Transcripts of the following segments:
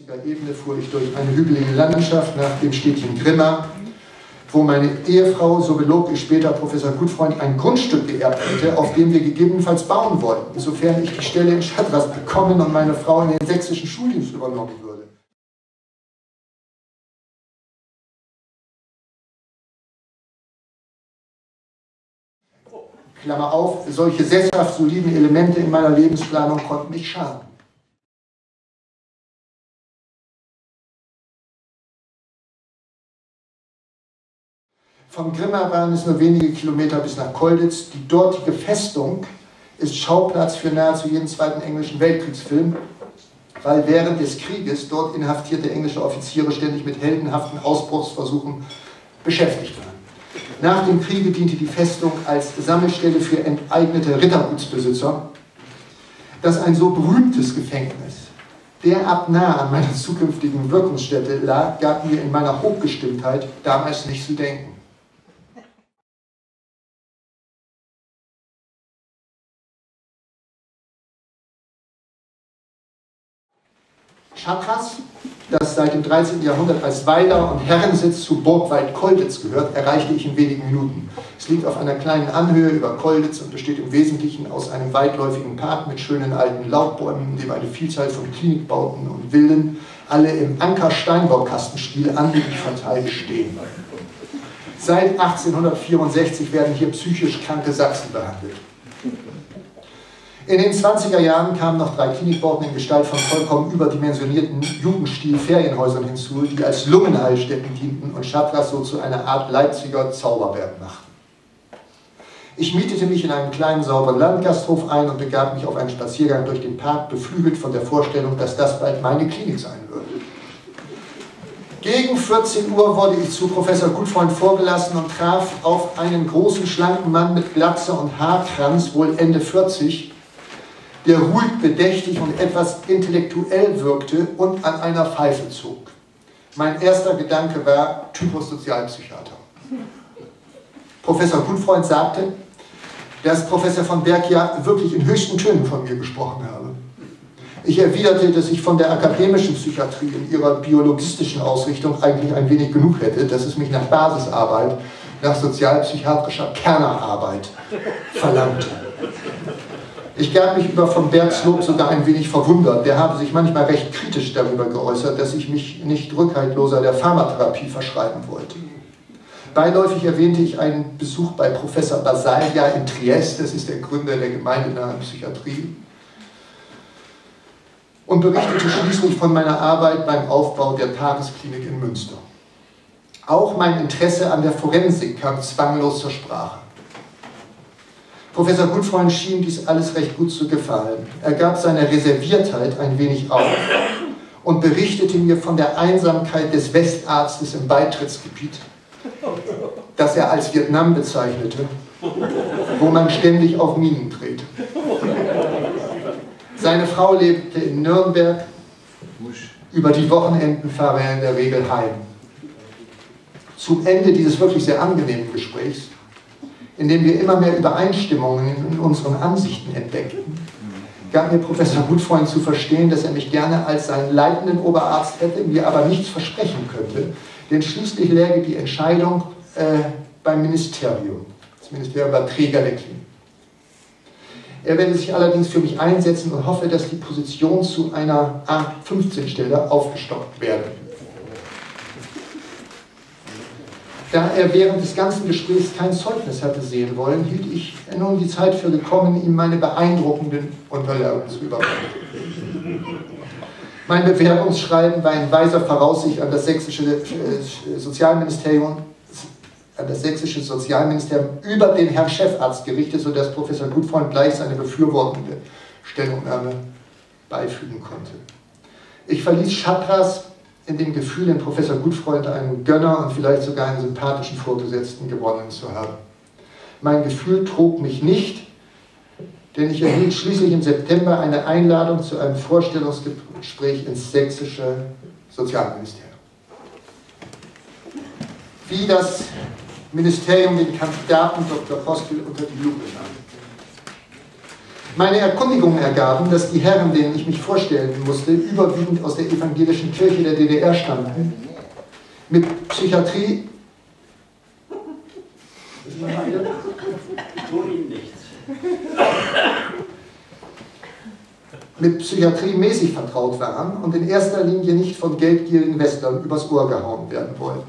Ebene fuhr ich durch eine hügelige Landschaft nach dem Städtchen Grimma, wo meine Ehefrau, so belog ich später Professor Gutfreund, ein Grundstück geerbt hätte, auf dem wir gegebenenfalls bauen wollten, sofern ich die Stelle in Stadtras bekommen und meine Frau in den sächsischen Schuldienst übernommen würde. Klammer auf, solche sesshaft soliden Elemente in meiner Lebensplanung konnten nicht schaden. Vom Grimma waren es nur wenige Kilometer bis nach Kolditz. Die dortige Festung ist Schauplatz für nahezu jeden zweiten englischen Weltkriegsfilm, weil während des Krieges dort inhaftierte englische Offiziere ständig mit heldenhaften Ausbruchsversuchen beschäftigt waren. Nach dem Kriege diente die Festung als Sammelstelle für enteignete Rittergutsbesitzer. Dass ein so berühmtes Gefängnis derart nah an meiner zukünftigen Wirkungsstätte lag, gab mir in meiner Hochgestimmtheit damals nicht zu denken. Chatras, das seit dem 13. Jahrhundert als Weiler und Herrensitz zu Burgwald-Kolditz gehört, erreichte ich in wenigen Minuten. Es liegt auf einer kleinen Anhöhe über Kolditz und besteht im Wesentlichen aus einem weitläufigen Park mit schönen alten Laubbäumen, in dem eine Vielzahl von Klinikbauten und Villen, alle im Anker-Steinbaukastenstil anliegend verteilt stehen. Seit 1864 werden hier psychisch kranke Sachsen behandelt. In den 20er Jahren kamen noch drei Klinikbauten in Gestalt von vollkommen überdimensionierten Jugendstil-Ferienhäusern hinzu, die als Lungenheilstätten dienten und Chatras so zu einer Art Leipziger Zauberberg machten. Ich mietete mich in einen kleinen, sauberen Landgasthof ein und begab mich auf einen Spaziergang durch den Park, beflügelt von der Vorstellung, dass das bald meine Klinik sein würde. Gegen 14 Uhr wurde ich zu Professor Gutfreund vorgelassen und traf auf einen großen, schlanken Mann mit Glatze und Haarkranz, wohl Ende 40, der ruhig, bedächtig und etwas intellektuell wirkte und an einer Pfeife zog. Mein erster Gedanke war Typus Sozialpsychiater. Professor Gutfreund sagte, dass Professor von Berg ja wirklich in höchsten Tönen von mir gesprochen habe. Ich erwiderte, dass ich von der akademischen Psychiatrie in ihrer biologistischen Ausrichtung eigentlich ein wenig genug hätte, dass es mich nach Basisarbeit, nach sozialpsychiatrischer Kernerarbeit verlangte. Ich gab mich über von Bergs Lob sogar ein wenig verwundert. Der habe sich manchmal recht kritisch darüber geäußert, dass ich mich nicht rückhaltloser der Pharmatherapie verschreiben wollte. Beiläufig erwähnte ich einen Besuch bei Professor Basalia in Triest, das ist der Gründer der gemeindenahen Psychiatrie, und berichtete schließlich von meiner Arbeit beim Aufbau der Tagesklinik in Münster. Auch mein Interesse an der Forensik kam zwanglos zur Sprache. Professor Gutfreund schien dies alles recht gut zu gefallen. Er gab seine Reserviertheit ein wenig auf und berichtete mir von der Einsamkeit des Westarztes im Beitrittsgebiet, das er als Vietnam bezeichnete, wo man ständig auf Minen dreht. Seine Frau lebte in Nürnberg. Über die Wochenenden fahre er in der Regel heim. Zum Ende dieses wirklich sehr angenehmen Gesprächs indem wir immer mehr Übereinstimmungen in unseren Ansichten entdeckten, gab mir Professor Gutfreund zu verstehen, dass er mich gerne als seinen leitenden Oberarzt hätte, mir aber nichts versprechen könnte, denn schließlich läge die Entscheidung äh, beim Ministerium. Das Ministerium war Träger der Klinik. Er werde sich allerdings für mich einsetzen und hoffe, dass die Position zu einer A15-Stelle aufgestockt werde. Da er während des ganzen Gesprächs kein Zeugnis hatte sehen wollen, hielt ich nun die Zeit für gekommen, ihm meine beeindruckenden Unterlagen zu überreichen. Mein Bewerbungsschreiben war in weiser Voraussicht an das sächsische äh, Sozialministerium, an das sächsische Sozialministerium über den Herrn Chefarzt gerichtet, sodass Professor Gutfreund gleich seine befürwortende Stellungnahme beifügen konnte. Ich verließ Chatras in dem Gefühl, den Professor Gutfreund einen Gönner und vielleicht sogar einen sympathischen Vorgesetzten gewonnen zu haben. Mein Gefühl trug mich nicht, denn ich erhielt schließlich im September eine Einladung zu einem Vorstellungsgespräch ins sächsische Sozialministerium. Wie das Ministerium den Kandidaten Dr. Postel unter die Lupe nahm. Meine Erkundigungen ergaben, dass die Herren, denen ich mich vorstellen musste, überwiegend aus der evangelischen Kirche der DDR stammten, mit Psychiatrie. mit Psychiatrie mäßig vertraut waren und in erster Linie nicht von geldgierigen Westlern übers Ohr gehauen werden wollten.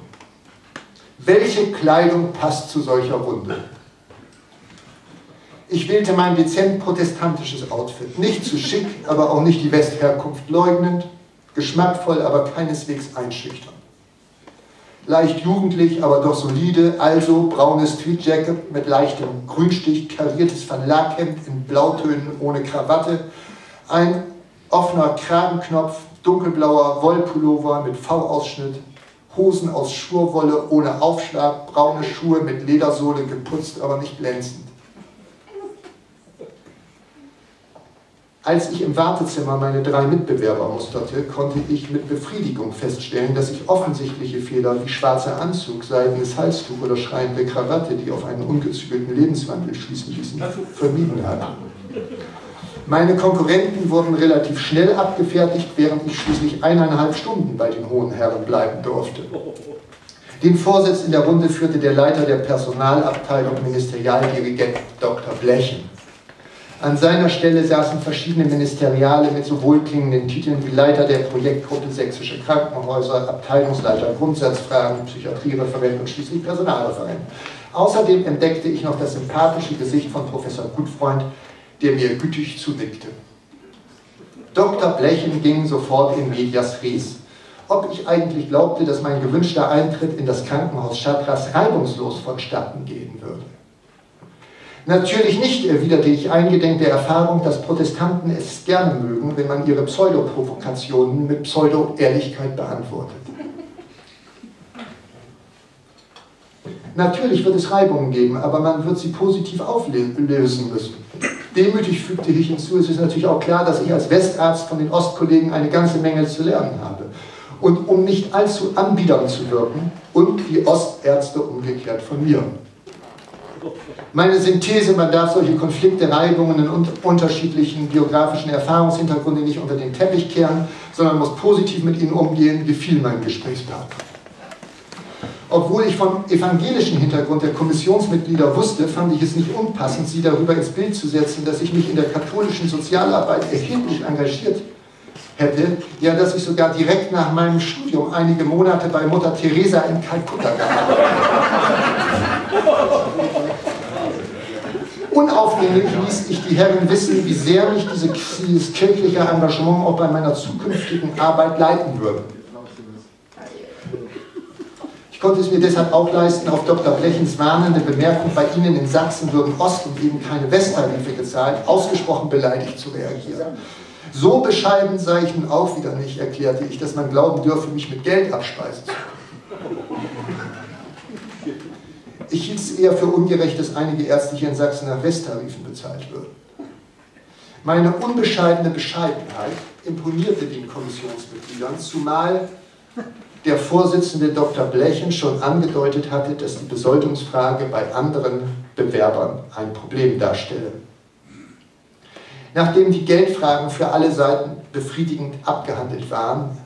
Welche Kleidung passt zu solcher Wunde? Ich wählte mein dezent protestantisches Outfit. Nicht zu schick, aber auch nicht die Westherkunft leugnend, geschmackvoll, aber keineswegs einschüchternd. Leicht jugendlich, aber doch solide, also braunes Tweedjacket mit leichtem Grünstich, kariertes Verlaghemd in Blautönen ohne Krawatte, ein offener Kragenknopf, dunkelblauer Wollpullover mit V-Ausschnitt, Hosen aus Schurwolle ohne Aufschlag, braune Schuhe mit Ledersohle geputzt, aber nicht glänzend. Als ich im Wartezimmer meine drei Mitbewerber musterte, konnte ich mit Befriedigung feststellen, dass ich offensichtliche Fehler wie schwarzer Anzug, seidenes Halstuch oder schreiende Krawatte, die auf einen ungezügelten Lebenswandel schließen ließen, vermieden hatte. Meine Konkurrenten wurden relativ schnell abgefertigt, während ich schließlich eineinhalb Stunden bei den hohen Herren bleiben durfte. Den Vorsitz in der Runde führte der Leiter der Personalabteilung Ministerialdirigent Dr. Blechen. An seiner Stelle saßen verschiedene Ministeriale mit so wohlklingenden Titeln wie Leiter der Projektgruppe Sächsische Krankenhäuser, Abteilungsleiter Grundsatzfragen, Psychiatriereferent und schließlich Personalreferent. Außerdem entdeckte ich noch das sympathische Gesicht von Professor Gutfreund, der mir gütig zunickte. Dr. Blechen ging sofort in medias res. Ob ich eigentlich glaubte, dass mein gewünschter Eintritt in das Krankenhaus Chatras reibungslos vonstatten gehen würde. Natürlich nicht, erwiderte ich eingedenk der Erfahrung, dass Protestanten es gerne mögen, wenn man ihre Pseudoprovokationen mit Pseudo-Ehrlichkeit beantwortet. Natürlich wird es Reibungen geben, aber man wird sie positiv auflösen müssen. Demütig fügte ich hinzu, es ist natürlich auch klar, dass ich als Westarzt von den Ostkollegen eine ganze Menge zu lernen habe. Und um nicht allzu anbiedernd zu wirken, und die Ostärzte umgekehrt von mir. Meine Synthese, man darf solche Konflikte, Reibungen und unterschiedlichen biografischen Erfahrungshintergründe nicht unter den Teppich kehren, sondern muss positiv mit ihnen umgehen, gefiel mein Gesprächspartner. Obwohl ich vom evangelischen Hintergrund der Kommissionsmitglieder wusste, fand ich es nicht unpassend, sie darüber ins Bild zu setzen, dass ich mich in der katholischen Sozialarbeit erheblich engagiert hätte, ja, dass ich sogar direkt nach meinem Studium einige Monate bei Mutter Teresa in Kalkutta gearbeitet habe. Unaufdringlich ließ ich die Herren wissen, wie sehr mich diese, dieses kirchliche Engagement auch bei meiner zukünftigen Arbeit leiten würde. Ich konnte es mir deshalb auch leisten, auf Dr. Blechens warnende Bemerkung, bei Ihnen in Sachsen würden Ost- und eben keine Westtarife gezahlt, ausgesprochen beleidigt zu reagieren. So bescheiden sei ich nun auch wieder nicht, erklärte ich, dass man glauben dürfe, mich mit Geld abspeisen zu können. Ich hielt es eher für ungerecht, dass einige Ärzte hier in Sachsen nach Westtarifen bezahlt würden. Meine unbescheidene Bescheidenheit imponierte den Kommissionsmitgliedern, zumal der Vorsitzende Dr. Blechen schon angedeutet hatte, dass die Besoldungsfrage bei anderen Bewerbern ein Problem darstelle. Nachdem die Geldfragen für alle Seiten befriedigend abgehandelt waren,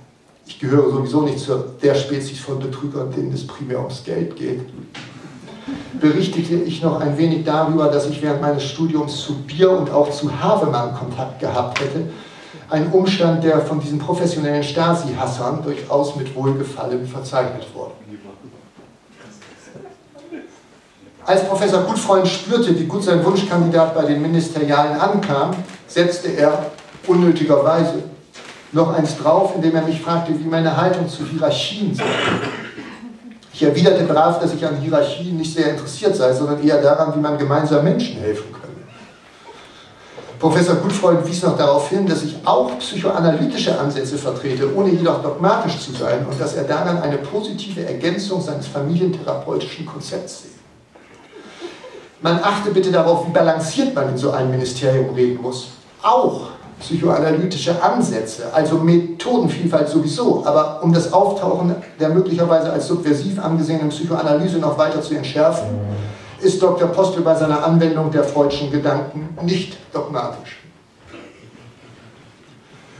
ich gehöre sowieso nicht zu der Spezies von Betrügern, denen es primär ums Geld geht, berichtete ich noch ein wenig darüber, dass ich während meines Studiums zu Bier und auch zu Havemann Kontakt gehabt hätte. Ein Umstand, der von diesen professionellen Stasi-Hassern durchaus mit Wohlgefallen verzeichnet wurde. Als Professor Gutfreund spürte, wie gut sein Wunschkandidat bei den Ministerialen ankam, setzte er unnötigerweise noch eins drauf, indem er mich fragte, wie meine Haltung zu Hierarchien sei. Ich erwiderte brav, dass ich an Hierarchien nicht sehr interessiert sei, sondern eher daran, wie man gemeinsam Menschen helfen könne. Professor Gutfreund wies noch darauf hin, dass ich auch psychoanalytische Ansätze vertrete, ohne jedoch dogmatisch zu sein und dass er daran eine positive Ergänzung seines familientherapeutischen Konzepts sehe. Man achte bitte darauf, wie balanciert man in so einem Ministerium reden muss. Auch psychoanalytische Ansätze, also Methodenvielfalt sowieso, aber um das Auftauchen der möglicherweise als subversiv angesehenen Psychoanalyse noch weiter zu entschärfen, ist Dr. Postel bei seiner Anwendung der freudschen Gedanken nicht dogmatisch.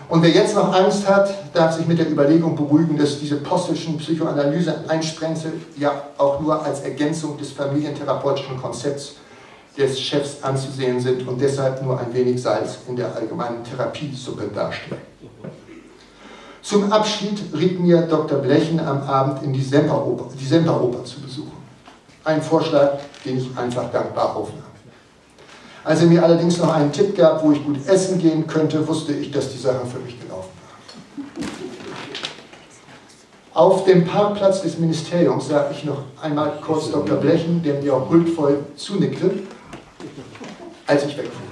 Und wer jetzt noch Angst hat, darf sich mit der Überlegung beruhigen, dass diese postelschen Psychoanalyse-Einsprengse ja auch nur als Ergänzung des familientherapeutischen Konzepts des Chefs anzusehen sind und deshalb nur ein wenig Salz in der allgemeinen Therapiesuppe darstellen. Zum Abschied riet mir Dr. Blechen am Abend in die Semperoper, die Semperoper zu besuchen. Ein Vorschlag, den ich einfach dankbar aufnahm. Als er mir allerdings noch einen Tipp gab, wo ich gut essen gehen könnte, wusste ich, dass die Sache für mich gelaufen war. Auf dem Parkplatz des Ministeriums sah ich noch einmal kurz Dr. Blechen, der mir huldvoll zunickte, als ich wegfuhr.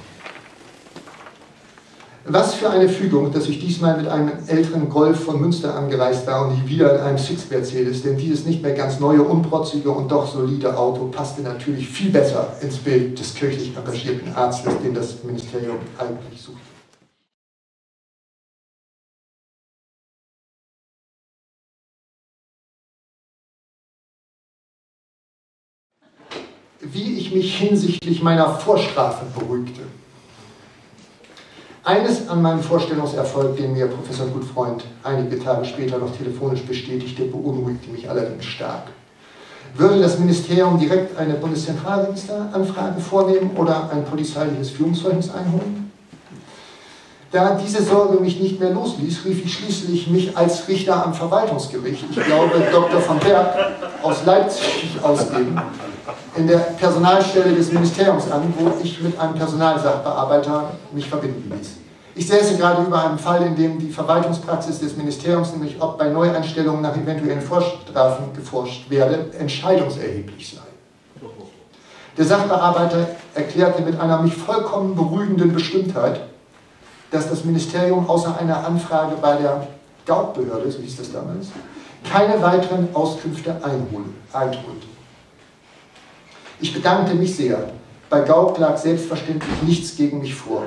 Was für eine Fügung, dass ich diesmal mit einem älteren Golf von Münster angereist war und nie wieder in einem Six Mercedes, denn dieses nicht mehr ganz neue, unprotzige und doch solide Auto passte natürlich viel besser ins Bild des kirchlich engagierten Arztes, den das Ministerium eigentlich sucht. Wie ich mich hinsichtlich meiner Vorstrafe beruhigte. Eines an meinem Vorstellungserfolg, den mir Professor Gutfreund einige Tage später noch telefonisch bestätigte, beunruhigte mich allerdings stark. Würde das Ministerium direkt eine Bundeszentralregisteranfrage vornehmen oder ein polizeiliches Führungszeugnis einholen? Da diese Sorge mich nicht mehr losließ, rief ich schließlich mich als Richter am Verwaltungsgericht, ich glaube Dr. von Berg aus Leipzig ausgeben, in der Personalstelle des Ministeriums an, wo ich mit einem Personalsachbearbeiter mich verbinden ließ. Ich säße gerade über einem Fall, in dem die Verwaltungspraxis des Ministeriums, nämlich ob bei Neueinstellungen nach eventuellen Vorstrafen geforscht werde, entscheidungserheblich sei. Der Sachbearbeiter erklärte mit einer mich vollkommen beruhigenden Bestimmtheit, dass das Ministerium außer einer Anfrage bei der Gaubehörde, so hieß das damals, keine weiteren Auskünfte einholen, einholt. Ich bedankte mich sehr. Bei Gauck lag selbstverständlich nichts gegen mich vor.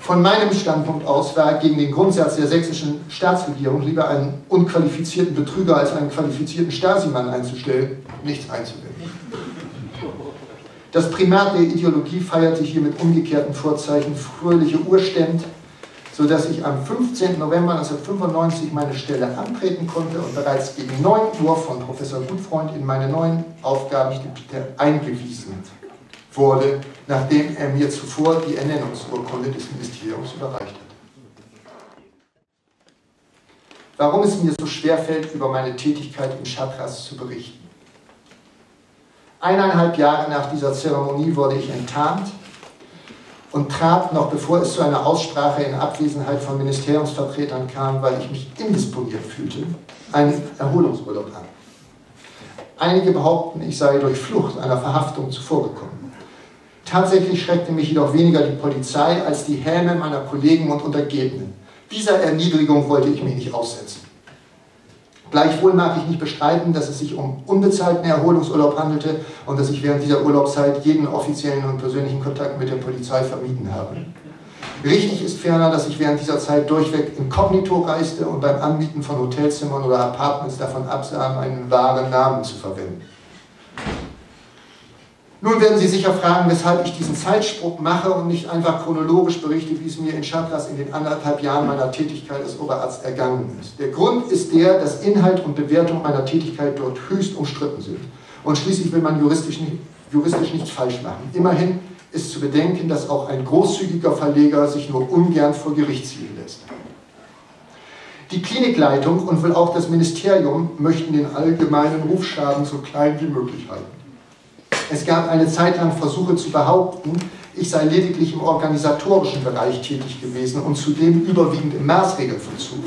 Von meinem Standpunkt aus war gegen den Grundsatz der sächsischen Staatsregierung lieber einen unqualifizierten Betrüger als einen qualifizierten Stasi-Mann einzustellen, nichts einzuwenden. Das Primat der Ideologie feierte hier mit umgekehrten Vorzeichen fröhliche Urständ, sodass ich am 15. November 1995 meine Stelle antreten konnte und bereits gegen 9 Uhr von Professor Gutfreund in meine neuen Aufgabengebiete eingewiesen wurde, nachdem er mir zuvor die Ernennungsurkunde des Ministeriums überreicht hat. Warum es mir so schwer fällt, über meine Tätigkeit in Chatras zu berichten. Eineinhalb Jahre nach dieser Zeremonie wurde ich enttarnt und trat, noch bevor es zu einer Aussprache in Abwesenheit von Ministeriumsvertretern kam, weil ich mich indisponiert fühlte, einen Erholungsurlaub an. Einige behaupten, ich sei durch Flucht einer Verhaftung zuvorgekommen. Tatsächlich schreckte mich jedoch weniger die Polizei als die Häme meiner Kollegen und Untergebenen. Dieser Erniedrigung wollte ich mich nicht aussetzen. Gleichwohl mag ich nicht bestreiten, dass es sich um unbezahlten Erholungsurlaub handelte und dass ich während dieser Urlaubszeit jeden offiziellen und persönlichen Kontakt mit der Polizei vermieden habe. Richtig ist ferner, dass ich während dieser Zeit durchweg inkognito reiste und beim Anbieten von Hotelzimmern oder Apartments davon absah, meinen wahren Namen zu verwenden. Nun werden Sie sicher fragen, weshalb ich diesen Zeitsprung mache und nicht einfach chronologisch berichte, wie es mir in Chatras in den anderthalb Jahren meiner Tätigkeit als Oberarzt ergangen ist. Der Grund ist der, dass Inhalt und Bewertung meiner Tätigkeit dort höchst umstritten sind. Und schließlich will man juristisch, nicht, juristisch nichts falsch machen. Immerhin ist zu bedenken, dass auch ein großzügiger Verleger sich nur ungern vor Gericht ziehen lässt. Die Klinikleitung und wohl auch das Ministerium möchten den allgemeinen Rufschaden so klein wie möglich halten. Es gab eine Zeit lang Versuche zu behaupten, ich sei lediglich im organisatorischen Bereich tätig gewesen und zudem überwiegend im Maßregelvollzug.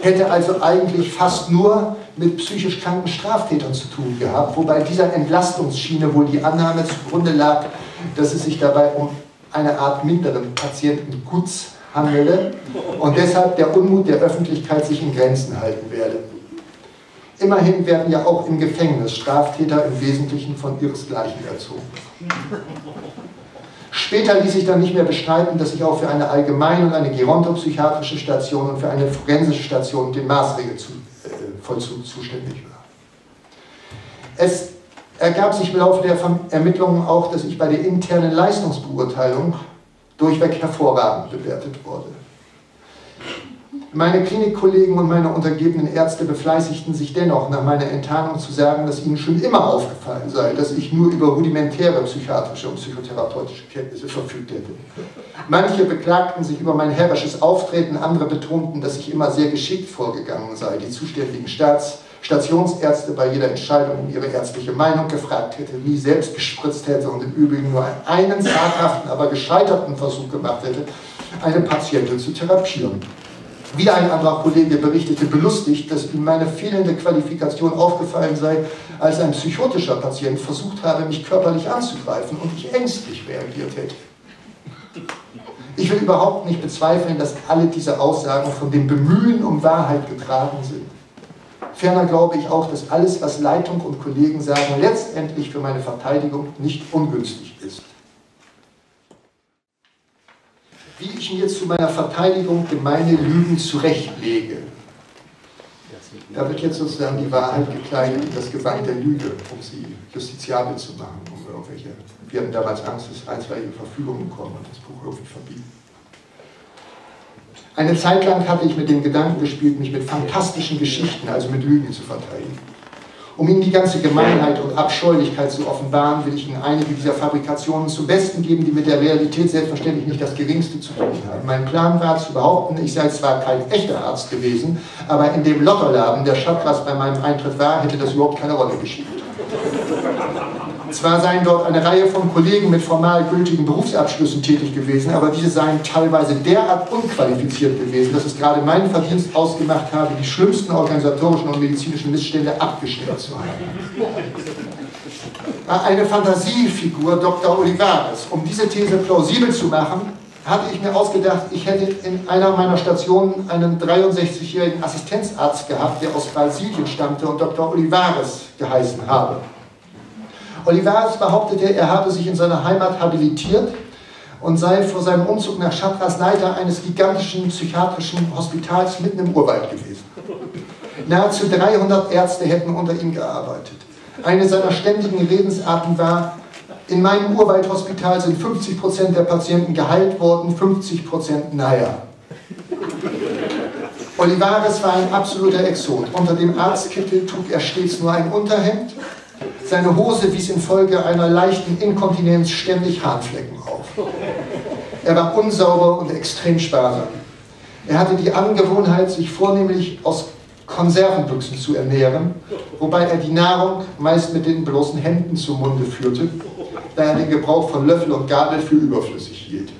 Hätte also eigentlich fast nur mit psychisch kranken Straftätern zu tun gehabt, wobei dieser Entlastungsschiene wohl die Annahme zugrunde lag, dass es sich dabei um eine Art minderen Patientenguts handele und deshalb der Unmut der Öffentlichkeit sich in Grenzen halten werde. Immerhin werden ja auch im Gefängnis Straftäter im Wesentlichen von ihresgleichen erzogen. Später ließ sich dann nicht mehr bestreiten, dass ich auch für eine allgemeine und eine gerontopsychiatrische Station und für eine forensische Station den Maßregelvollzug äh, zuständig war. Es ergab sich im Laufe der Ermittlungen auch, dass ich bei der internen Leistungsbeurteilung durchweg hervorragend bewertet wurde. Meine Klinikkollegen und meine untergebenen Ärzte befleißigten sich dennoch, nach meiner Enttarnung zu sagen, dass ihnen schon immer aufgefallen sei, dass ich nur über rudimentäre psychiatrische und psychotherapeutische Kenntnisse verfügt hätte. Manche beklagten sich über mein herrisches Auftreten, andere betonten, dass ich immer sehr geschickt vorgegangen sei, die zuständigen Staats- Stationsärzte bei jeder Entscheidung um ihre ärztliche Meinung gefragt hätte, nie selbst gespritzt hätte und im Übrigen nur einen zaghaften, aber gescheiterten Versuch gemacht hätte, eine Patientin zu therapieren. Wieder ein anderer Kollege berichtete belustigt, dass ihm meine fehlende Qualifikation aufgefallen sei, als ein psychotischer Patient versucht habe, mich körperlich anzugreifen und ich ängstlich reagiert hätte. Ich will überhaupt nicht bezweifeln, dass alle diese Aussagen von dem Bemühen um Wahrheit getragen sind. Ferner glaube ich auch, dass alles, was Leitung und Kollegen sagen, letztendlich für meine Verteidigung nicht ungünstig ist. Wie ich mir zu meiner Verteidigung gemeine Lügen zurechtlege. Da wird jetzt sozusagen die Wahrheit gekleidet in das Gewand der Lüge, um sie justiziabel zu machen, um irgendwelche, wir hatten damals Angst, dass einstweilige Verfügungen kommen und das Buch irgendwie verbieten. Eine Zeit lang hatte ich mit dem Gedanken gespielt, mich mit fantastischen Geschichten, also mit Lügen zu verteidigen. Um Ihnen die ganze Gemeinheit und Abscheulichkeit zu offenbaren, will ich Ihnen einige dieser Fabrikationen zum Besten geben, die mit der Realität selbstverständlich nicht das Geringste zu tun haben. Mein Plan war zu behaupten, ich sei zwar kein echter Arzt gewesen, aber in dem Lotterladen, der Schattwas bei meinem Eintritt war, hätte das überhaupt keine Rolle gespielt. Zwar seien dort eine Reihe von Kollegen mit formal gültigen Berufsabschlüssen tätig gewesen, aber diese seien teilweise derart unqualifiziert gewesen, dass es gerade meinen Verdienst ausgemacht habe, die schlimmsten organisatorischen und medizinischen Missstände abgestellt zu haben. Eine Fantasiefigur Dr. Olivares. Um diese These plausibel zu machen, hatte ich mir ausgedacht, ich hätte in einer meiner Stationen einen 63-jährigen Assistenzarzt gehabt, der aus Brasilien stammte und Dr. Olivares geheißen habe. Olivares behauptete, er habe sich in seiner Heimat habilitiert und sei vor seinem Umzug nach Chatras Leiter eines gigantischen psychiatrischen Hospitals mitten im Urwald gewesen. Nahezu 300 Ärzte hätten unter ihm gearbeitet. Eine seiner ständigen Redensarten war, in meinem Urwaldhospital sind 50% der Patienten geheilt worden, 50% naja. Olivares war ein absoluter Exot. Unter dem Arztkittel trug er stets nur ein Unterhemd seine Hose wies infolge einer leichten Inkontinenz ständig Harnflecken auf. Er war unsauber und extrem sparsam. Er hatte die Angewohnheit, sich vornehmlich aus Konservenbüchsen zu ernähren, wobei er die Nahrung meist mit den bloßen Händen zum Munde führte, da er den Gebrauch von Löffel und Gabel für überflüssig hielt.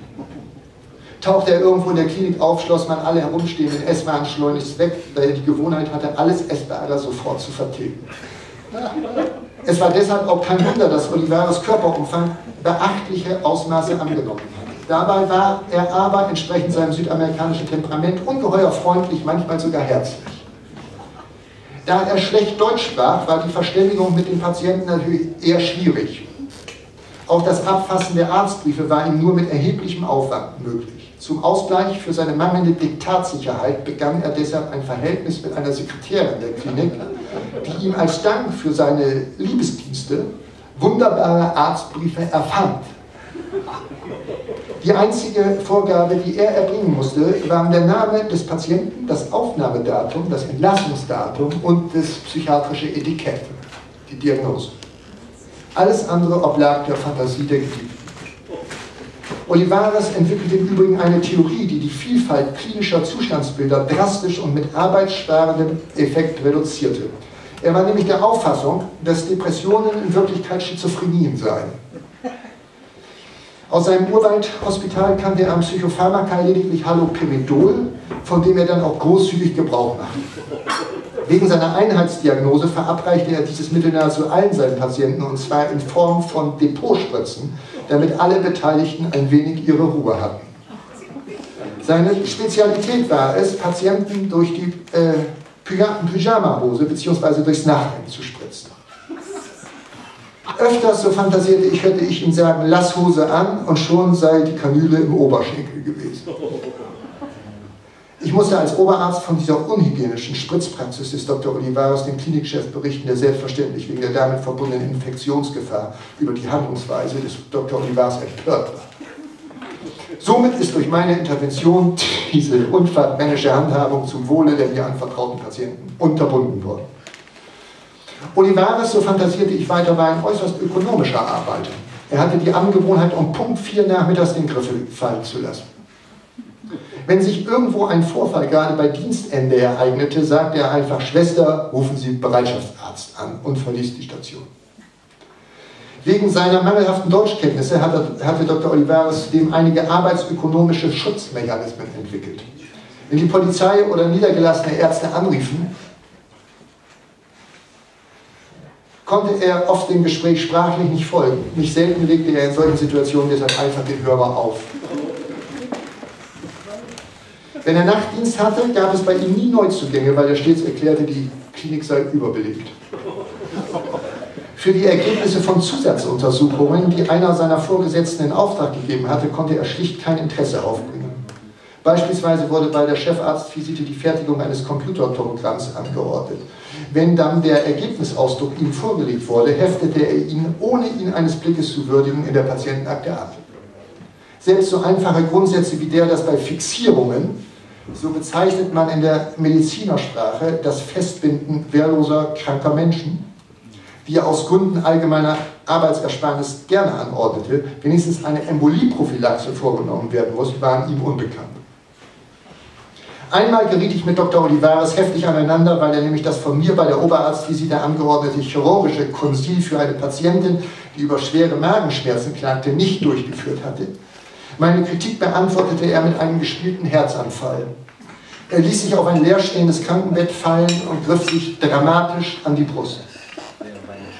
Tauchte er irgendwo in der Klinik auf, schloss man alle herumstehenden Esswaren schleunigst weg, da er die Gewohnheit hatte, alles Essbare sofort zu vertilgen. Es war deshalb auch kein Wunder, dass Olivares Körperumfang beachtliche Ausmaße angenommen hat. Dabei war er aber entsprechend seinem südamerikanischen Temperament ungeheuer freundlich, manchmal sogar herzlich. Da er schlecht Deutsch sprach, war die Verständigung mit den Patienten natürlich eher schwierig. Auch das Abfassen der Arztbriefe war ihm nur mit erheblichem Aufwand möglich. Zum Ausgleich für seine mangelnde Diktatssicherheit begann er deshalb ein Verhältnis mit einer Sekretärin der Klinik, die ihm als Dank für seine Liebesdienste wunderbare Arztbriefe erfand. Die einzige Vorgabe, die er erbringen musste, waren der Name des Patienten, das Aufnahmedatum, das Entlassungsdatum und das psychiatrische Etikett, die Diagnose. Alles andere oblag der Fantasie der Geliebten. Olivares entwickelte im Übrigen eine Theorie, die die Vielfalt klinischer Zustandsbilder drastisch und mit arbeitssparendem Effekt reduzierte. Er war nämlich der Auffassung, dass Depressionen in Wirklichkeit Schizophrenien seien. Aus seinem Urwaldhospital kannte er am Psychopharmaka lediglich Haloperidol, von dem er dann auch großzügig Gebrauch machte. Wegen seiner Einheitsdiagnose verabreichte er dieses Mittel nahezu allen seinen Patienten und zwar in Form von Depotspritzen, damit alle Beteiligten ein wenig ihre Ruhe hatten. Seine Spezialität war es, Patienten durch die äh, Pyjama-Hose bzw. durchs Nachthemd zu spritzen. Öfters, so fantasierte ich, hätte ich ihm sagen, lass Hose an und schon sei die Kanüle im Oberschenkel gewesen. Ich musste als Oberarzt von dieser unhygienischen Spritzpraxis des Dr. Olivares dem Klinikchef berichten, der selbstverständlich wegen der damit verbundenen Infektionsgefahr über die Handlungsweise des Dr. Olivares empört war. Somit ist durch meine Intervention diese unfallmännische Handhabung zum Wohle der mir anvertrauten Patienten unterbunden worden. Olivares, so fantasierte ich weiter, war ein äußerst ökonomischer Arbeiter. Er hatte die Angewohnheit, um Punkt 4 nachmittags den Griffel fallen zu lassen. Wenn sich irgendwo ein Vorfall gerade bei Dienstende ereignete, sagte er einfach, Schwester, rufen Sie Bereitschaftsarzt an und verließ die Station. Wegen seiner mangelhaften Deutschkenntnisse hatte, Dr. Olivares zudem einige arbeitsökonomische Schutzmechanismen entwickelt. Wenn die Polizei oder niedergelassene Ärzte anriefen, konnte er oft dem Gespräch sprachlich nicht folgen. Nicht selten legte er in solchen Situationen deshalb einfach den Hörer auf. Wenn er Nachtdienst hatte, gab es bei ihm nie Neuzugänge, weil er stets erklärte, die Klinik sei überbelegt. Für die Ergebnisse von Zusatzuntersuchungen, die einer seiner Vorgesetzten in Auftrag gegeben hatte, konnte er schlicht kein Interesse aufbringen. Beispielsweise wurde bei der Chefarztvisite die Fertigung eines Computertomogramms angeordnet. Wenn dann der Ergebnisausdruck ihm vorgelegt wurde, heftete er ihn, ohne ihn eines Blickes zu würdigen, in der Patientenakte ab. Selbst so einfache Grundsätze wie der, dass bei Fixierungen so bezeichnet man in der Medizinersprache das Festbinden wehrloser, kranker Menschen, die er aus Gründen allgemeiner Arbeitsersparnis gerne anordnete, wenigstens eine Embolieprophylaxe vorgenommen werden muss, waren ihm unbekannt. Einmal geriet ich mit Dr. Olivares heftig aneinander, weil er nämlich das von mir bei der Oberarztvisite angeordnete chirurgische Konsil für eine Patientin, die über schwere Magenschmerzen klagte, nicht durchgeführt hatte. Meine Kritik beantwortete er mit einem gespielten Herzanfall. Er ließ sich auf ein leerstehendes Krankenbett fallen und griff sich dramatisch an die Brust.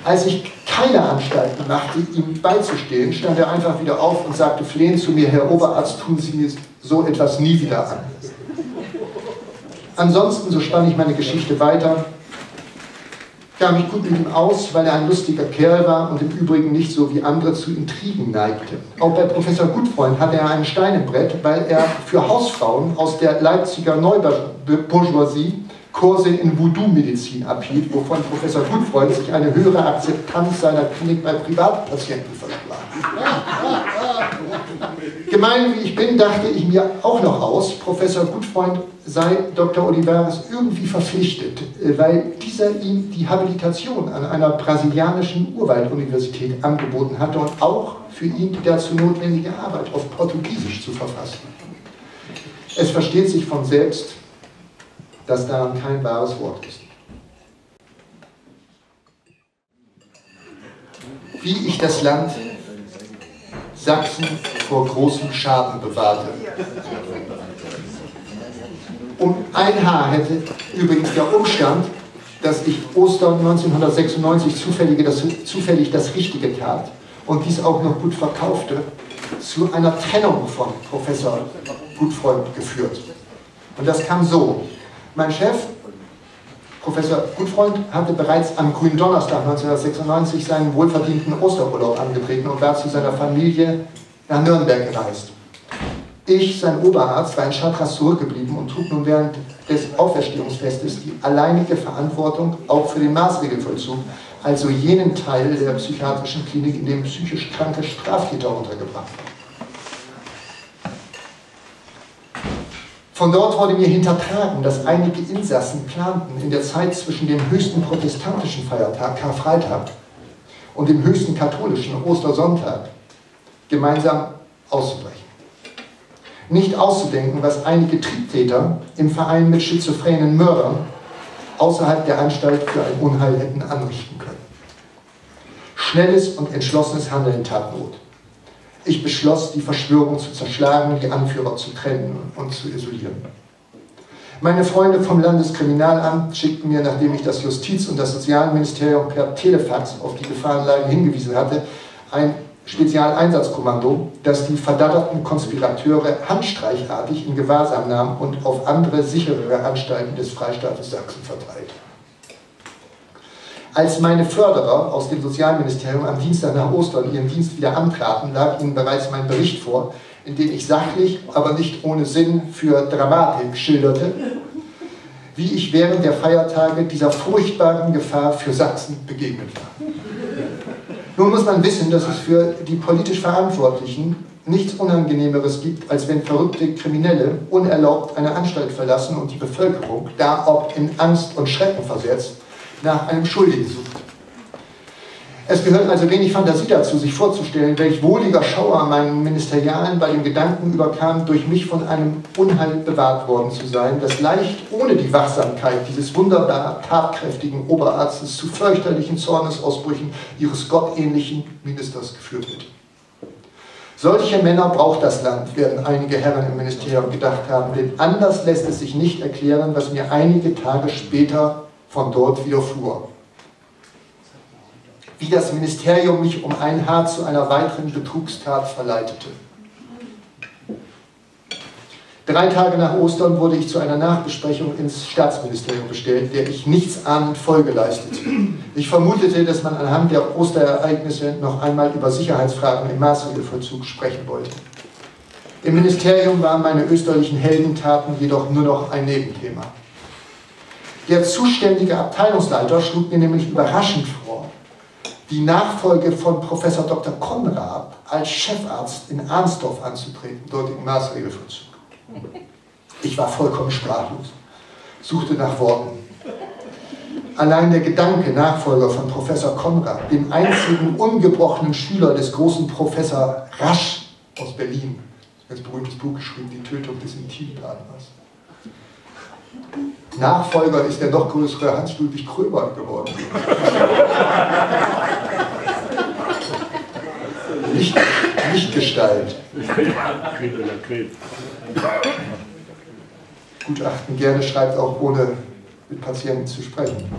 Als ich keine Anstalten machte, ihm beizustehen, stand er einfach wieder auf und sagte flehend zu mir, Herr Oberarzt, tun Sie mir so etwas nie wieder an. Ansonsten, so spann ich meine Geschichte weiter, kam ich gut mit ihm aus, weil er ein lustiger Kerl war und im Übrigen nicht so wie andere zu Intrigen neigte. Auch bei Professor Gutfreund hatte er ein Stein im Brett, weil er für Hausfrauen aus der Leipziger Neubourgeoisie Kurse in Voodoo-Medizin abhielt, wovon Professor Gutfreund sich eine höhere Akzeptanz seiner Klinik bei Privatpatienten versprach. Gemein wie ich bin, dachte ich mir auch noch aus, Professor Gutfreund sei Dr. Olivares irgendwie verpflichtet, äh, weil dieser ihm die Habilitation an einer brasilianischen Urwalduniversität angeboten hatte und auch für ihn die dazu notwendige Arbeit auf Portugiesisch zu verfassen. Es versteht sich von selbst, dass daran kein wahres Wort ist. Wie ich das Land Sachsen vor großem Schaden bewahrte. Um ein Haar hätte übrigens der Umstand, dass ich Ostern 1996 zufällig das, zufällig das Richtige tat und dies auch noch gut verkaufte, zu einer Trennung von Professor Gutfreund geführt. Und das kam so. Mein Chef, Professor Gutfreund, hatte bereits am grünen Donnerstag 1996 seinen wohlverdienten Osterurlaub angetreten und war zu seiner Familie nach Nürnberg gereist. Ich, sein Oberarzt, war in Chartres zurückgeblieben und trug nun während des Auferstehungsfestes die alleinige Verantwortung auch für den Maßregelvollzug, also jenen Teil der psychiatrischen Klinik, in dem psychisch kranke Straftäter untergebracht waren. Von dort wurde mir hintertragen, dass einige Insassen planten, in der Zeit zwischen dem höchsten protestantischen Feiertag, Karfreitag, und dem höchsten katholischen, Ostersonntag, gemeinsam auszubrechen nicht auszudenken, was einige Triebtäter im Verein mit schizophrenen Mördern außerhalb der Anstalt für ein Unheil hätten anrichten können. Schnelles und entschlossenes Handeln tat Not. Ich beschloss, die Verschwörung zu zerschlagen, die Anführer zu trennen und zu isolieren. Meine Freunde vom Landeskriminalamt schickten mir, nachdem ich das Justiz- und das Sozialministerium per Telefax auf die Gefahrenlage hingewiesen hatte, ein Spezialeinsatzkommando, das die verdatterten Konspirateure handstreichartig in Gewahrsam nahm und auf andere sicherere Anstalten des Freistaates Sachsen verteilte. Als meine Förderer aus dem Sozialministerium am Dienstag nach Ostern ihren Dienst wieder antraten, lag ihnen bereits mein Bericht vor, in dem ich sachlich, aber nicht ohne Sinn für Dramatik schilderte, wie ich während der Feiertage dieser furchtbaren Gefahr für Sachsen begegnet war. Nun muss man wissen, dass es für die politisch Verantwortlichen nichts Unangenehmeres gibt, als wenn verrückte Kriminelle unerlaubt eine Anstalt verlassen und die Bevölkerung, da ob in Angst und Schrecken versetzt, nach einem Schuldigen sucht. Es gehört also wenig Fantasie dazu, sich vorzustellen, welch wohliger Schauer meinen Ministerialen bei dem Gedanken überkam, durch mich von einem Unheil bewahrt worden zu sein, das leicht ohne die Wachsamkeit dieses wunderbar tatkräftigen Oberarztes zu fürchterlichen Zornesausbrüchen ihres gottähnlichen Ministers geführt wird. Solche Männer braucht das Land, werden einige Herren im Ministerium gedacht haben, denn anders lässt es sich nicht erklären, was mir einige Tage später von dort widerfuhr wie das Ministerium mich um ein Haar zu einer weiteren Betrugstat verleitete. Drei Tage nach Ostern wurde ich zu einer Nachbesprechung ins Staatsministerium bestellt, der ich nichts ahnend Folge leistete. Ich vermutete, dass man anhand der Osterereignisse noch einmal über Sicherheitsfragen im Maßregelvollzug sprechen wollte. Im Ministerium waren meine österlichen Heldentaten jedoch nur noch ein Nebenthema. Der zuständige Abteilungsleiter schlug mir nämlich überraschend vor, die Nachfolge von Professor Dr. Konrad als Chefarzt in Arnsdorf anzutreten, dort im Maßregelvollzug. Ich war vollkommen sprachlos, suchte nach Worten. Allein der Gedanke, Nachfolger von Professor Konrad, dem einzigen ungebrochenen Schüler des großen Professor Rasch aus Berlin, ganz berühmtes Buch geschrieben, Die Tötung des Intimpartners. Nachfolger ist der noch größere Hans-Ludwig Kröber geworden. Licht, Lichtgestalt. Gutachten gerne schreibt auch ohne mit Patienten zu sprechen.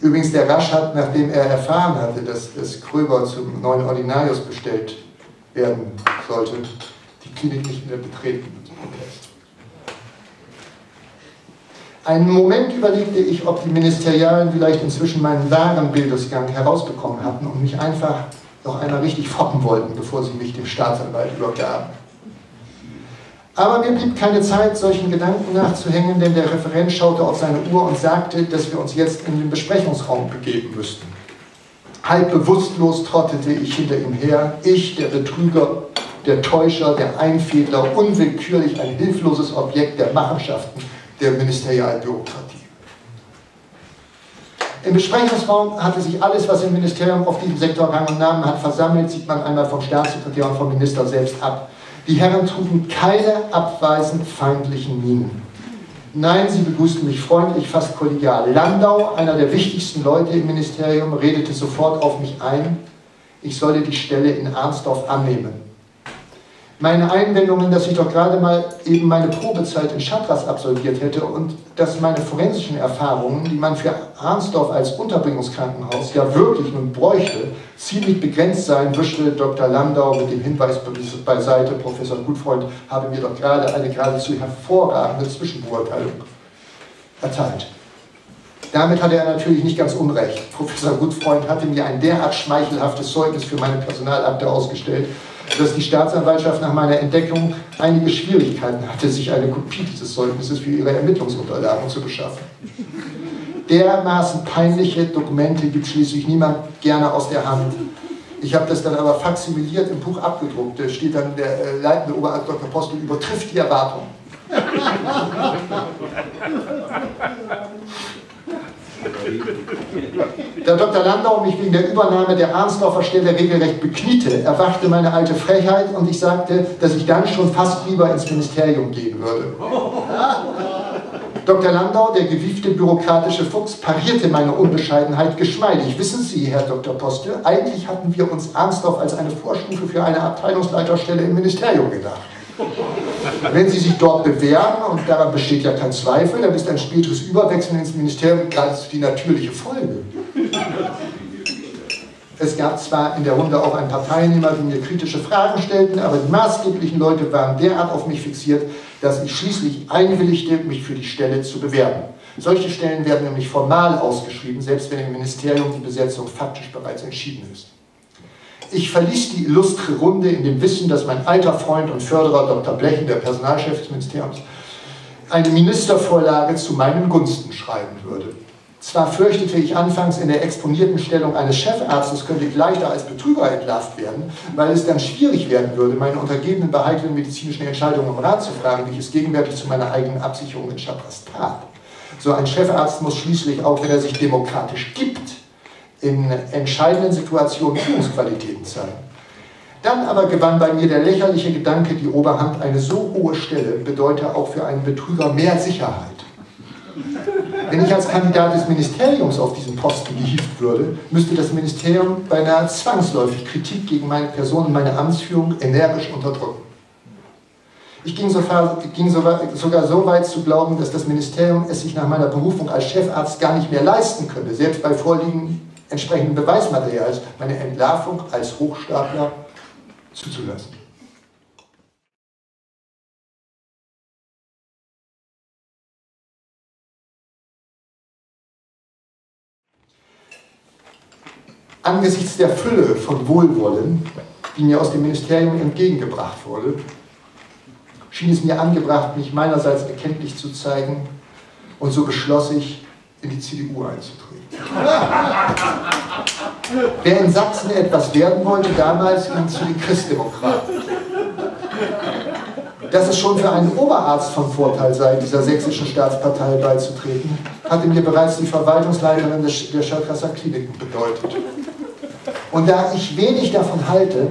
Übrigens, der Rasch hat, nachdem er erfahren hatte, dass das Kröber zum neuen Ordinarius bestellt werden sollte, Klinik nicht mehr betreten. Einen Moment überlegte ich, ob die Ministerialen vielleicht inzwischen meinen wahren Bildungsgang herausbekommen hatten und mich einfach noch einmal richtig foppen wollten, bevor sie mich dem Staatsanwalt übergaben. Aber mir blieb keine Zeit, solchen Gedanken nachzuhängen, denn der Referent schaute auf seine Uhr und sagte, dass wir uns jetzt in den Besprechungsraum begeben müssten. Halb bewusstlos trottete ich hinter ihm her, ich, der Betrüger, der Täuscher, der Einfädler, unwillkürlich ein hilfloses Objekt der Machenschaften der Ministerialbürokratie. Im Besprechungsraum hatte sich alles, was im Ministerium auf diesem Sektor Rang und Namen hat, versammelt, sieht man einmal vom Staatssekretär und vom Minister selbst ab. Die Herren trugen keine abweisend feindlichen Mienen. Nein, sie begrüßten mich freundlich, fast kollegial. Landau, einer der wichtigsten Leute im Ministerium, redete sofort auf mich ein, ich solle die Stelle in Arnsdorf annehmen meine Einwendungen, dass ich doch gerade mal eben meine Probezeit in Chatras absolviert hätte und dass meine forensischen Erfahrungen, die man für Arnsdorf als Unterbringungskrankenhaus ja wirklich nun bräuchte, ziemlich begrenzt seien, wischte Dr. Landau mit dem Hinweis beiseite, Professor Gutfreund habe mir doch gerade eine geradezu hervorragende Zwischenbeurteilung erteilt. Damit hatte er natürlich nicht ganz unrecht. Professor Gutfreund hatte mir ein derart schmeichelhaftes Zeugnis für meine Personalakte ausgestellt, dass die Staatsanwaltschaft nach meiner Entdeckung einige Schwierigkeiten hatte, sich eine Kopie dieses Zeugnisses für ihre Ermittlungsunterlagen zu beschaffen. Dermaßen peinliche Dokumente gibt schließlich niemand gerne aus der Hand. Ich habe das dann aber faximiliert im Buch abgedruckt. Da steht dann, der äh, leitende Oberarzt Dr. Postel übertrifft die Erwartung. Da Dr. Landau mich wegen der Übernahme der Arnsdorfer Stelle regelrecht bekniete, erwachte meine alte Frechheit und ich sagte, dass ich dann schon fast lieber ins Ministerium gehen würde. Dr. Landau, der gewiefte bürokratische Fuchs, parierte meine Unbescheidenheit geschmeidig. Wissen Sie, Herr Dr. Poste, eigentlich hatten wir uns Arnsdorf als eine Vorstufe für eine Abteilungsleiterstelle im Ministerium gedacht. Wenn Sie sich dort bewähren, und daran besteht ja kein Zweifel, dann ist ein späteres Überwechseln ins Ministerium geradezu die natürliche Folge. Es gab zwar in der Runde auch ein paar Teilnehmer, die mir kritische Fragen stellten, aber die maßgeblichen Leute waren derart auf mich fixiert, dass ich schließlich einwilligte, mich für die Stelle zu bewerben. Solche Stellen werden nämlich formal ausgeschrieben, selbst wenn im Ministerium die Besetzung faktisch bereits entschieden ist. Ich verließ die illustre Runde in dem Wissen, dass mein alter Freund und Förderer Dr. Blechen, der Personalchef des Ministeriums, eine Ministervorlage zu meinen Gunsten schreiben würde. Zwar fürchtete ich anfangs in der exponierten Stellung eines Chefarztes könnte ich leichter als Betrüger entlarvt werden, weil es dann schwierig werden würde, meine Untergebenen bei heiklen medizinischen Entscheidungen um Rat zu fragen, wie ich es gegenwärtig zu meiner eigenen Absicherung in Chabras tat. So ein Chefarzt muss schließlich auch, wenn er sich demokratisch gibt, in entscheidenden Situationen Führungsqualitäten zeigen. Dann aber gewann bei mir der lächerliche Gedanke die Oberhand, eine so hohe Stelle bedeute auch für einen Betrüger mehr Sicherheit. Wenn ich als Kandidat des Ministeriums auf diesen Posten gehievt würde, müsste das Ministerium beinahe zwangsläufig Kritik gegen meine Person und meine Amtsführung energisch unterdrücken. Ich ging, sogar, ging sogar so weit zu glauben, dass das Ministerium es sich nach meiner Berufung als Chefarzt gar nicht mehr leisten könnte, selbst bei Vorliegen entsprechenden Beweismaterials meine Entlarvung als Hochstapler zuzulassen. Angesichts der Fülle von Wohlwollen, die mir aus dem Ministerium entgegengebracht wurde, schien es mir angebracht, mich meinerseits erkenntlich zu zeigen, und so beschloss ich, in die CDU einzutreten. Wer in Sachsen etwas werden wollte, damals ging zu den Christdemokraten. Dass es schon für einen Oberarzt von Vorteil sei, dieser sächsischen Staatspartei beizutreten, hatte mir bereits die Verwaltungsleiterin der Schalkasser Kliniken bedeutet. Und da ich wenig davon halte,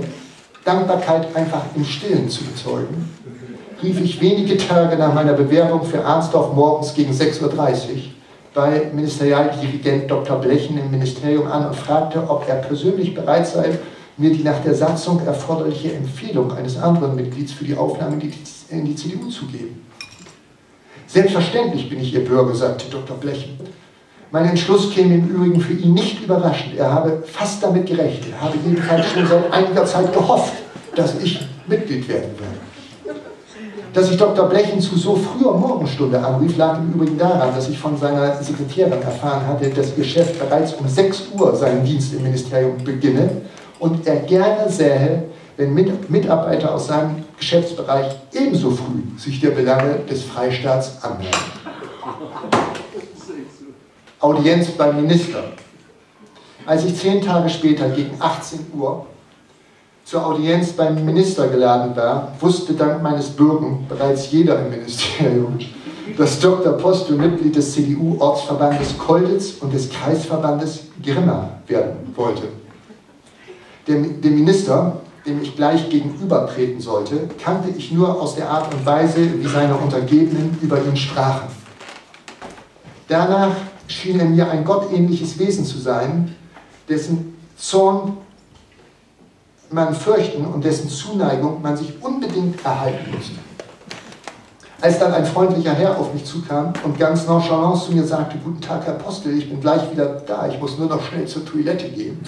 Dankbarkeit einfach im Stillen zu bezeugen, rief ich wenige Tage nach meiner Bewerbung für Arnsdorf morgens gegen 6.30 Uhr bei Ministerialdirigent Dr. Blechen im Ministerium an und fragte, ob er persönlich bereit sei, mir die nach der Satzung erforderliche Empfehlung eines anderen Mitglieds für die Aufnahme in die CDU zu geben. Selbstverständlich bin ich Ihr Bürger, sagte Dr. Blechen. Mein Entschluss käme im Übrigen für ihn nicht überraschend. Er habe fast damit gerechnet. Er habe jedenfalls schon seit einiger Zeit gehofft, dass ich Mitglied werden werde. Dass ich Dr. Blechen zu so früher Morgenstunde anrief, lag im Übrigen daran, dass ich von seiner Sekretärin erfahren hatte, dass ihr Chef bereits um 6 Uhr seinen Dienst im Ministerium beginne und er gerne sähe, wenn Mitarbeiter aus seinem Geschäftsbereich ebenso früh sich der Belange des Freistaats anmelden. Audienz beim Minister. Als ich zehn Tage später gegen 18 Uhr zur Audienz beim Minister geladen war, wusste dank meines Bürgen bereits jeder im Ministerium, dass Dr. Postel Mitglied des CDU-Ortsverbandes Kolditz und des Kreisverbandes Grimma werden wollte. Dem, dem Minister, dem ich gleich gegenübertreten sollte, kannte ich nur aus der Art und Weise, wie seine Untergebenen über ihn sprachen. Danach schien er mir ein gottähnliches Wesen zu sein, dessen Zorn man fürchten und dessen Zuneigung man sich unbedingt erhalten musste. Als dann ein freundlicher Herr auf mich zukam und ganz nonchalant zu mir sagte, guten Tag, Herr Postel, ich bin gleich wieder da, ich muss nur noch schnell zur Toilette gehen,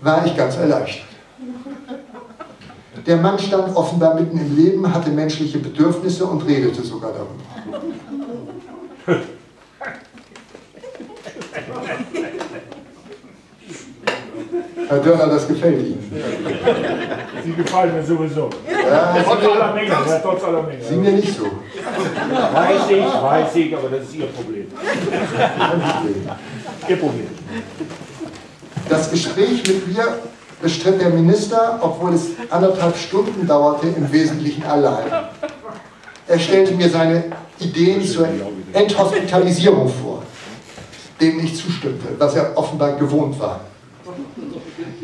war ich ganz erleichtert. Der Mann stand offenbar mitten im Leben, hatte menschliche Bedürfnisse und redete sogar darüber. Herr Dörner, das gefällt Ihnen. Sie gefallen mir sowieso. Ja, trotz aller Menge, ja, trotz aller Menge. Sie mir nicht so. Weiß ich, weiß ich, aber das ist Ihr Problem. Ihr Problem. Das Gespräch mit mir bestritt der Minister, obwohl es anderthalb Stunden dauerte, im Wesentlichen allein. Er stellte mir seine Ideen zur Enthospitalisierung vor, denen ich zustimmte, was er offenbar gewohnt war.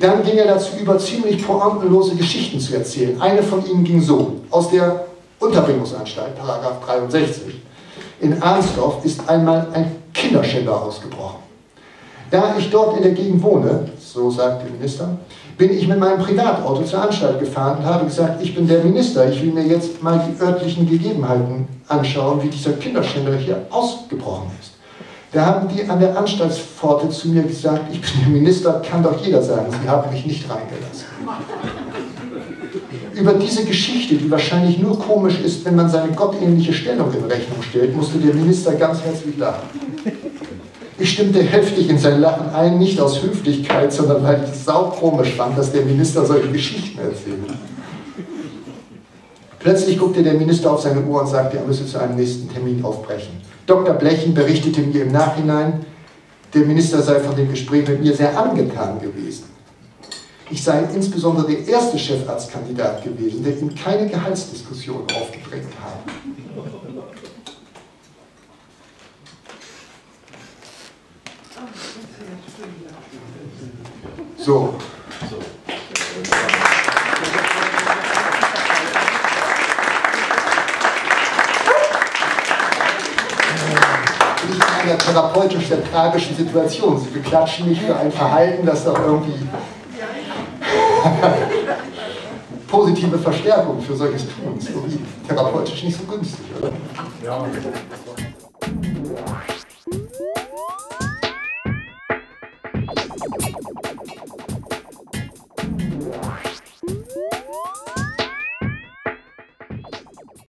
Dann ging er dazu über, ziemlich pointenlose Geschichten zu erzählen. Eine von ihnen ging so, aus der Unterbringungsanstalt, Paragraph 63. In Arnsdorf ist einmal ein Kinderschänder ausgebrochen. Da ich dort in der Gegend wohne, so sagt der Minister, bin ich mit meinem Privatauto zur Anstalt gefahren und habe gesagt, ich bin der Minister, ich will mir jetzt mal die örtlichen Gegebenheiten anschauen, wie dieser Kinderschänder hier ausgebrochen ist. Da haben die an der Anstaltspforte zu mir gesagt, ich bin der Minister, kann doch jeder sagen, sie haben mich nicht reingelassen. Über diese Geschichte, die wahrscheinlich nur komisch ist, wenn man seine gottähnliche Stellung in Rechnung stellt, musste der Minister ganz herzlich lachen. Ich stimmte heftig in sein Lachen ein, nicht aus Höflichkeit, sondern weil ich es saukomisch fand, dass der Minister solche Geschichten erzählt. Plötzlich guckte der Minister auf seine Uhr und sagte, er müsse zu einem nächsten Termin aufbrechen. Dr. Blechen berichtete mir im Nachhinein, der Minister sei von dem Gespräch mit mir sehr angetan gewesen. Ich sei insbesondere der erste Chefarztkandidat gewesen, der ihm keine Gehaltsdiskussion aufgedrängt habe. So. Therapeutisch sehr tragischen Situation. Sie beklatschen mich für ein Verhalten, das doch irgendwie positive Verstärkung für solches Tun ist. Therapeutisch nicht so günstig, oder? Ja.